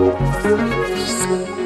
Música